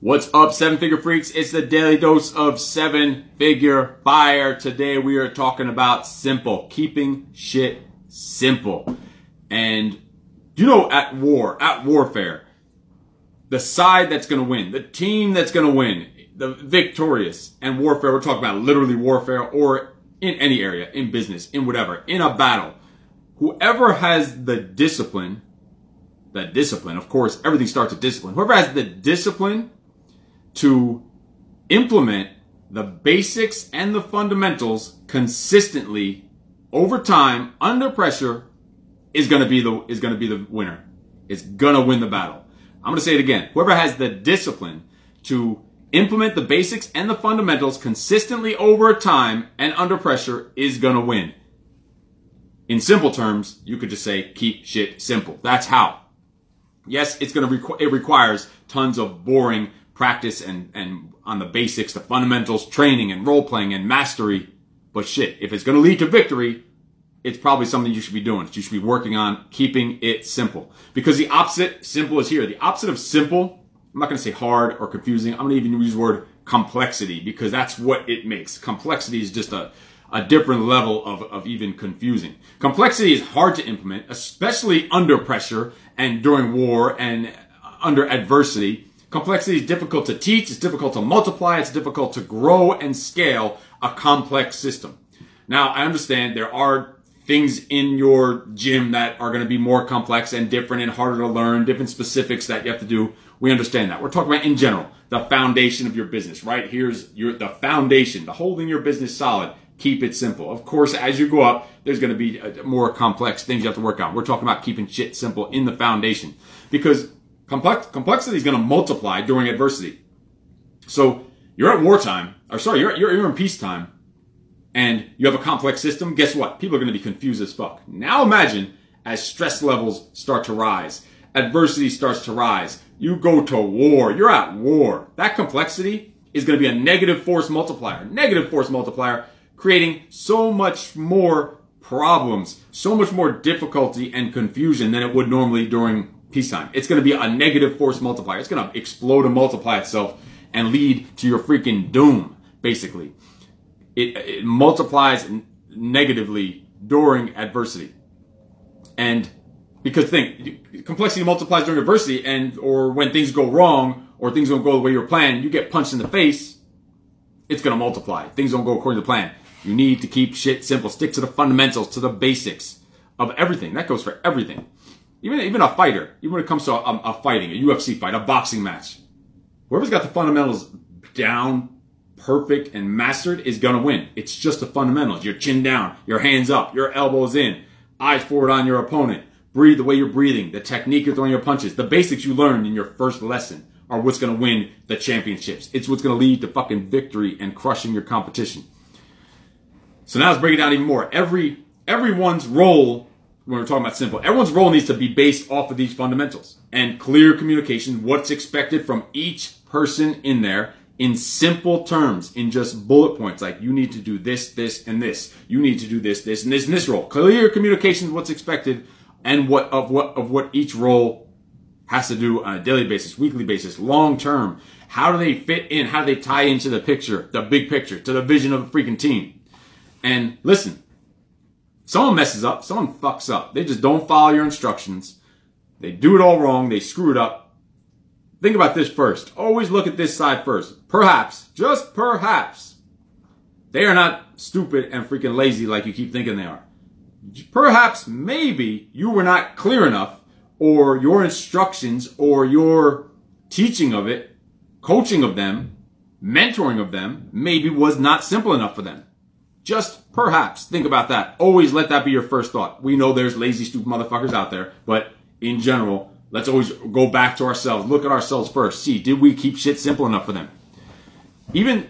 What's up, seven figure freaks? It's the daily dose of seven figure fire. Today we are talking about simple, keeping shit simple. And you know, at war, at warfare, the side that's going to win, the team that's going to win, the victorious and warfare, we're talking about literally warfare or in any area, in business, in whatever, in a battle. Whoever has the discipline, that discipline, of course, everything starts with discipline. Whoever has the discipline to implement the basics and the fundamentals consistently over time under pressure is going to be the is going to be the winner. Is going to win the battle. I'm going to say it again. Whoever has the discipline to implement the basics and the fundamentals consistently over time and under pressure is going to win. In simple terms, you could just say keep shit simple. That's how. Yes, it's going to requ- it requires tons of boring practice and, and on the basics, the fundamentals, training and role playing and mastery. But shit, if it's going to lead to victory, it's probably something you should be doing. You should be working on keeping it simple. Because the opposite, simple is here. The opposite of simple, I'm not going to say hard or confusing. I'm going to even use the word complexity because that's what it makes. Complexity is just a, a different level of, of even confusing. Complexity is hard to implement, especially under pressure and during war and under adversity. Complexity is difficult to teach, it's difficult to multiply, it's difficult to grow and scale a complex system. Now, I understand there are things in your gym that are going to be more complex and different and harder to learn, different specifics that you have to do. We understand that. We're talking about in general, the foundation of your business, right? Here's your, the foundation, the holding your business solid. Keep it simple. Of course, as you go up, there's going to be uh, more complex things you have to work on. We're talking about keeping shit simple in the foundation because Complex, complexity is going to multiply during adversity. So you're at wartime, or sorry, you're, you're, you're in peacetime, and you have a complex system. Guess what? People are going to be confused as fuck. Now imagine as stress levels start to rise, adversity starts to rise. You go to war. You're at war. That complexity is going to be a negative force multiplier. Negative force multiplier, creating so much more problems, so much more difficulty and confusion than it would normally during peacetime. It's going to be a negative force multiplier. It's going to explode and multiply itself and lead to your freaking doom, basically. It, it multiplies negatively during adversity. And because think, complexity multiplies during adversity and, or when things go wrong or things don't go the way you're planning, you get punched in the face, it's going to multiply. Things don't go according to plan. You need to keep shit simple. Stick to the fundamentals, to the basics of everything. That goes for everything. Even, even a fighter, even when it comes to a, a fighting, a UFC fight, a boxing match, whoever's got the fundamentals down perfect and mastered is gonna win. It's just the fundamentals. Your chin down, your hands up, your elbows in, eyes forward on your opponent. Breathe the way you're breathing, the technique you're throwing your punches, the basics you learned in your first lesson are what's gonna win the championships. It's what's gonna lead to fucking victory and crushing your competition. So now let's break it down even more. Every everyone's role when we're talking about simple, everyone's role needs to be based off of these fundamentals and clear communication, what's expected from each person in there in simple terms, in just bullet points, like you need to do this, this, and this. You need to do this, this, and this, and this role. Clear communication, what's expected, and what of what of what each role has to do on a daily basis, weekly basis, long term. How do they fit in? How do they tie into the picture, the big picture, to the vision of the freaking team? And listen, Someone messes up, someone fucks up. They just don't follow your instructions. They do it all wrong. They screw it up. Think about this first. Always look at this side first. Perhaps, just perhaps, they are not stupid and freaking lazy like you keep thinking they are. Perhaps, maybe you were not clear enough or your instructions or your teaching of it, coaching of them, mentoring of them, maybe was not simple enough for them. Just perhaps think about that. Always let that be your first thought. We know there's lazy, stupid motherfuckers out there, but in general, let's always go back to ourselves. Look at ourselves first. See, did we keep shit simple enough for them? Even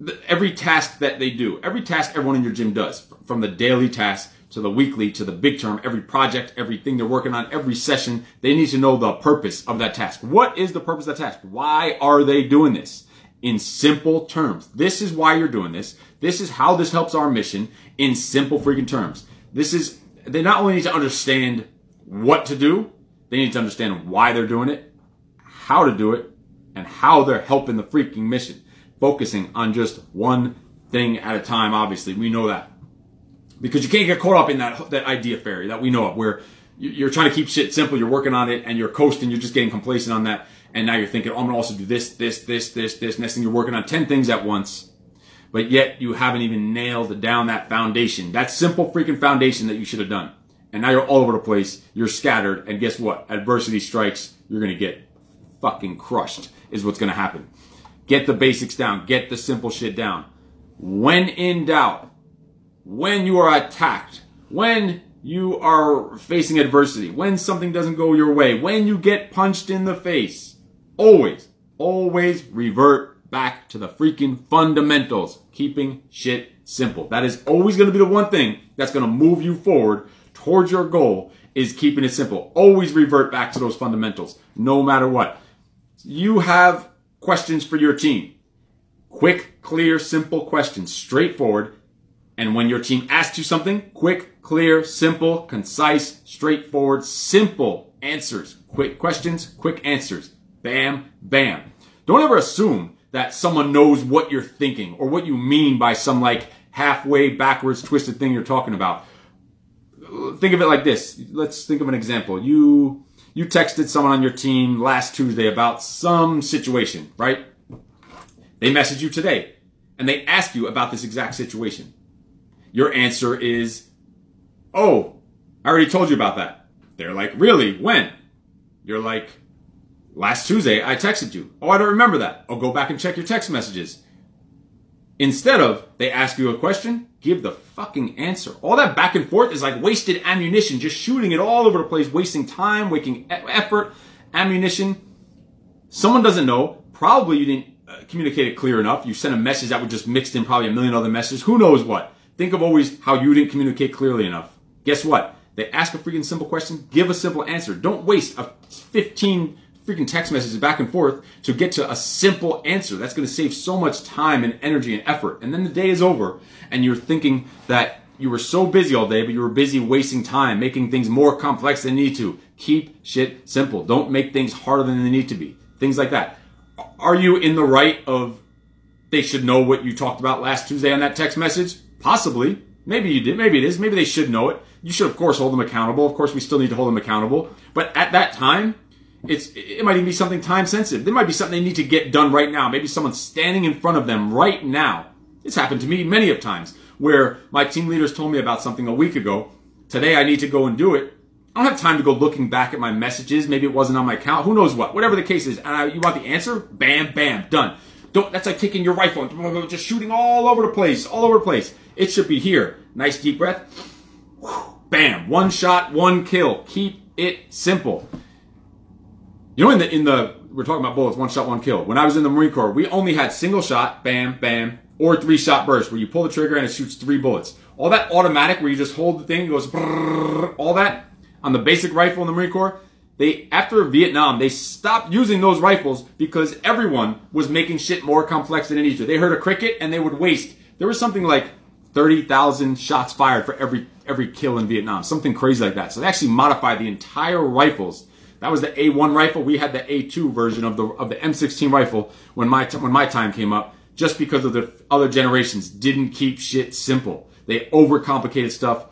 the, every task that they do, every task everyone in your gym does, from the daily task to the weekly to the big term, every project, everything they're working on, every session, they need to know the purpose of that task. What is the purpose of that task? Why are they doing this? In simple terms. This is why you're doing this. This is how this helps our mission in simple freaking terms. This is, they not only need to understand what to do, they need to understand why they're doing it, how to do it, and how they're helping the freaking mission. Focusing on just one thing at a time, obviously. We know that. Because you can't get caught up in that, that idea fairy that we know of where you're trying to keep shit simple, you're working on it, and you're coasting, you're just getting complacent on that. And now you're thinking, oh, I'm gonna also do this, this, this, this, this. Next thing you're working on 10 things at once. But yet you haven't even nailed down that foundation, that simple freaking foundation that you should have done. And now you're all over the place, you're scattered, and guess what? Adversity strikes, you're gonna get fucking crushed, is what's gonna happen. Get the basics down, get the simple shit down. When in doubt, when you are attacked, when you are facing adversity, when something doesn't go your way, when you get punched in the face, always, always revert back to the freaking fundamentals. Keeping shit simple. That is always going to be the one thing that's going to move you forward towards your goal is keeping it simple. Always revert back to those fundamentals, no matter what. You have questions for your team. Quick, clear, simple questions, straightforward. And when your team asks you something, quick, clear, simple, concise, straightforward, simple answers. Quick questions, quick answers. Bam, bam. Don't ever assume that someone knows what you're thinking or what you mean by some like halfway backwards twisted thing you're talking about. Think of it like this. Let's think of an example. You you texted someone on your team last Tuesday about some situation, right? They message you today and they ask you about this exact situation. Your answer is, Oh, I already told you about that. They're like, Really? When? You're like, Last Tuesday, I texted you. Oh, I don't remember that. I'll go back and check your text messages. Instead of they ask you a question, give the fucking answer. All that back and forth is like wasted ammunition, just shooting it all over the place, wasting time, wasting effort, ammunition. Someone doesn't know. Probably you didn't uh, communicate it clear enough. You sent a message that was just mixed in probably a million other messages. Who knows what? Think of always how you didn't communicate clearly enough. Guess what? They ask a freaking simple question, give a simple answer. Don't waste a 15 freaking text messages back and forth to get to a simple answer. That's going to save so much time and energy and effort. And then the day is over and you're thinking that you were so busy all day, but you were busy wasting time, making things more complex than you need to. Keep shit simple. Don't make things harder than they need to be. Things like that. Are you in the right of they should know what you talked about last Tuesday on that text message? Possibly. Maybe you did. Maybe it is. Maybe they should know it. You should, of course, hold them accountable. Of course, we still need to hold them accountable. But at that time, it's it might even be something time sensitive. There might be something they need to get done right now. Maybe someone's standing in front of them right now. It's happened to me many of times where my team leaders told me about something a week ago. Today I need to go and do it. I don't have time to go looking back at my messages. Maybe it wasn't on my account. Who knows what? Whatever the case is. And I, you want the answer? Bam, bam, done. Don't. That's like taking your rifle and just shooting all over the place, all over the place. It should be here. Nice deep breath. Bam. One shot, one kill. Keep it simple. You know, in the in the we're talking about bullets, one shot, one kill. When I was in the Marine Corps, we only had single shot, bam, bam, or three shot burst, where you pull the trigger and it shoots three bullets. All that automatic, where you just hold the thing, it goes, brrr, all that on the basic rifle in the Marine Corps. They after Vietnam, they stopped using those rifles because everyone was making shit more complex than it needed to. They heard a cricket and they would waste. There was something like thirty thousand shots fired for every every kill in Vietnam, something crazy like that. So they actually modified the entire rifles that was the A1 rifle. We had the A2 version of the of the M16 rifle when my when my time came up. Just because of the other generations didn't keep shit simple. They overcomplicated stuff,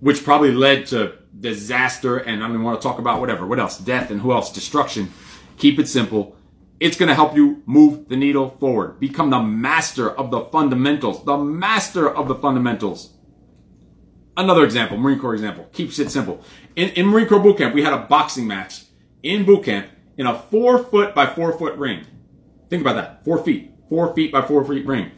which probably led to disaster. And I don't want to talk about whatever. What else? Death and who else? Destruction. Keep it simple. It's going to help you move the needle forward. Become the master of the fundamentals. The master of the fundamentals. Another example, Marine Corps example. Keeps it simple. In, in Marine Corps boot camp, we had a boxing match in boot camp in a four foot by four foot ring. Think about that. Four feet. Four feet by four feet ring.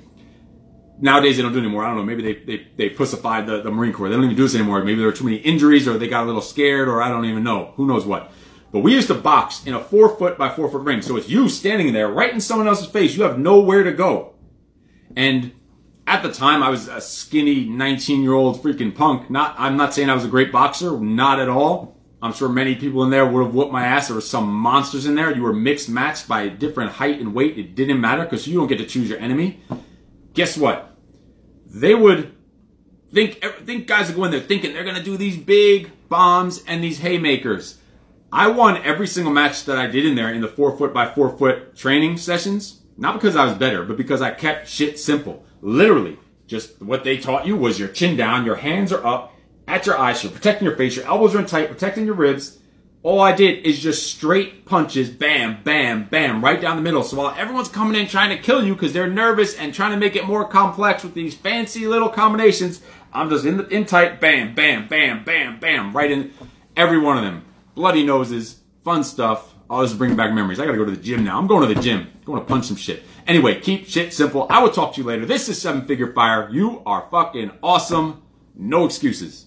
Nowadays they don't do it anymore. I don't know. Maybe they, they, they pussified the, the Marine Corps. They don't even do this anymore. Maybe there were too many injuries or they got a little scared or I don't even know. Who knows what. But we used to box in a four foot by four foot ring. So it's you standing there right in someone else's face. You have nowhere to go. And at the time I was a skinny 19 year old freaking punk. Not, I'm not saying I was a great boxer. Not at all. I'm sure many people in there would have whooped my ass. There were some monsters in there. You were mixed matched by different height and weight. It didn't matter because you don't get to choose your enemy. Guess what? They would think, think guys are going there thinking they're going to do these big bombs and these haymakers. I won every single match that I did in there in the four foot by four foot training sessions. Not because I was better, but because I kept shit simple. Literally, just what they taught you was your chin down, your hands are up at your eyes, you're protecting your face, your elbows are in tight, protecting your ribs. All I did is just straight punches, bam, bam, bam, right down the middle. So while everyone's coming in trying to kill you because they're nervous and trying to make it more complex with these fancy little combinations, I'm just in, the, in tight, bam, bam, bam, bam, bam, right in every one of them. Bloody noses, fun stuff. Oh, this is bringing back memories. I gotta go to the gym now. I'm going to the gym. I'm going to punch some shit. Anyway, keep shit simple. I will talk to you later. This is Seven Figure Fire. You are fucking awesome. No excuses.